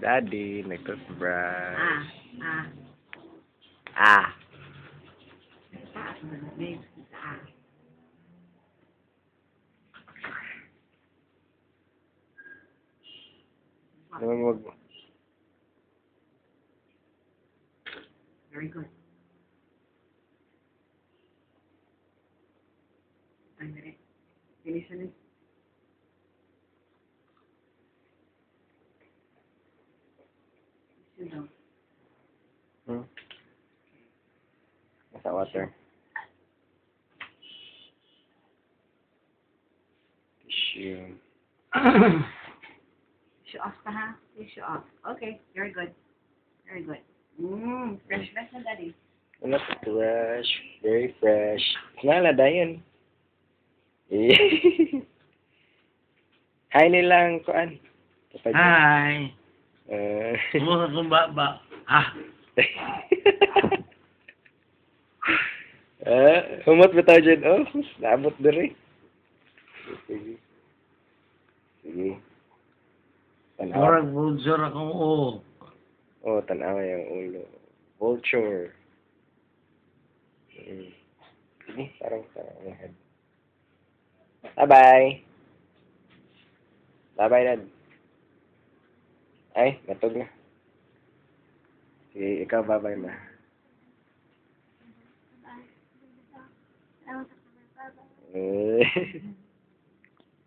Daddy, nagtoothbrush. Ah, ah. Ah. Taas mo na, babe. Ah. Naman wag mo. Very good. Ay, mere. Bilisan eh. Bilisan daw. Hmm? Nasa water. Tissue. Tissue off ka ha? Tissue off. Okay, very good. Very good. Mmm, fresh fresh na daddy. Ano to? Fresh. Very fresh. Nala, dayon. Hi nilang kuan. Kapag Hi. Kumusta kung ba ba? Ha? ah, humot ba tayo dyan? Oh, naabot na rin. Sige. Sige. Tanawa. Murag vulture akong oo. Oh, tanawa yung ulo. Vulture. Mm. Sige, parang sa ang head. Bye-bye. Bye-bye, Dad. Ay, natog na. Sige, ikaw bye-bye na. Eh.